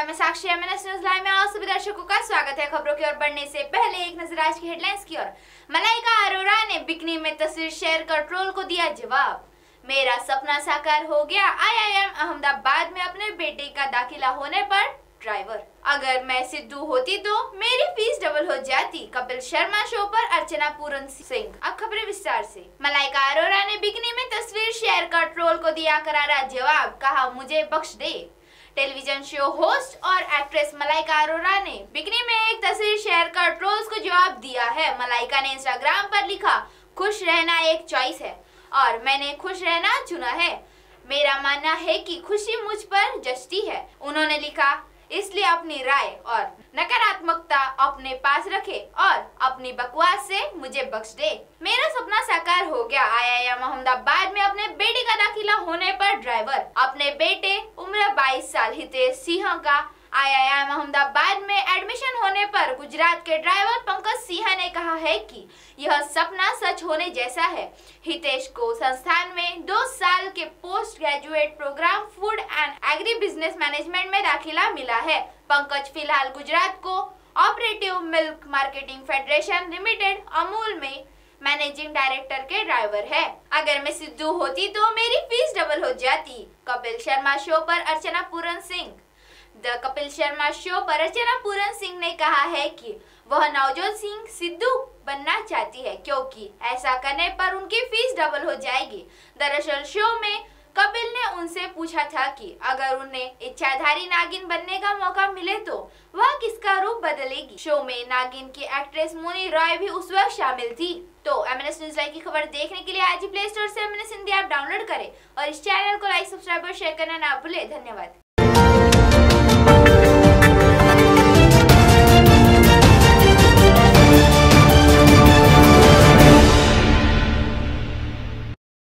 साक्षी MNS news live में आप सभी दर्शकों का स्वागत है। खबरों की ओर बढ़ने से पहले एक नज़र आज की हेडलाइंस की ओर। मलाइका अरोरा ने बिकनी में तस्वीर शेयर कर ट्रोल को दिया जवाब। मेरा सपना साकार हो गया। आईआईएम अहमदाबाद में अपने बेटे का दाखिला होने पर ड्राइवर अगर मैं सिद्धू होती तो मेरी फ़ीस डबल हो जाती। कपिल शर्मा शो पर अर्चना पूरन सिंह। अब खबरें विस्तार से। मलाइका अरोरा ने बिकनी में तस्वीर शेयर कर ट्रोल को दिया करारा जवाब। कहा, मुझे बख्श दे। टेलीविज़न शो होस्ट और एक्ट्रेस मलाइका अरोरा ने बिकनी में एक तस्वीर शेयर कर ट्रोल्स को जवाब दिया है। मलाइका ने इंस्टाग्राम पर लिखा, खुश रहना एक चॉइस है। और मैंने खुश रहना चुना है। मेरा मानना है कि खुशी मुझ पर जचती है। उन्होंने लिखा, इसलिए अपनी राय और नकारात्मकता अपने पास रखे और अपनी बकवास से मुझे बख्श दे। मेरा सपना साकार हो गया। आईआईएम अहमदाबाद में अपने बेटे का दाखिला होने पर ड्राइवर, अपने बेटे 22 साल हितेश सिंह का आईआईएम अहमदाबाद में एडमिशन होने पर गुजरात के ड्राइवर पंकज सिंह ने कहा है कि यह सपना सच होने जैसा है। हितेश को संस्थान में दो साल के post graduate programme food and agri business management में दाखिला मिला है। पंकज फ़िलहाल Gujarat cooperative milk marketing federation limited Amul में मैनेजिंग डायरेक्टर के ड्राइवर है। अगर मैं सिद्धू होती तो मेरी फ़ीस डबल हो जाती। कपिल शर्मा शो पर अर्चना पूरन सिंह। द कपिल शर्मा शो पर अर्चना पूरन सिंह ने कहा है कि वह नवजोत सिंह सिद्धू बनना चाहती है, क्योंकि ऐसा करने पर उनकी फ़ीस डबल हो जाएगी। दरअसल शो में कपिल ने उनसे पूछा था कि अगर उन्हें इच्छाधारी नागिन बनने का मौका मिले तो वह किसका रूप बदलेगी? शो में नागिन की एक्ट्रेस मोनी रॉय भी उस वक्त शामिल थी। तो M N S news live की खबर देखने के लिए आज ही प्ले स्टोर से M N S Hindi app download करें और इस चैनल को लाइक सब्सक्राइब और शेयर करना ना भूले। धन्यवाद।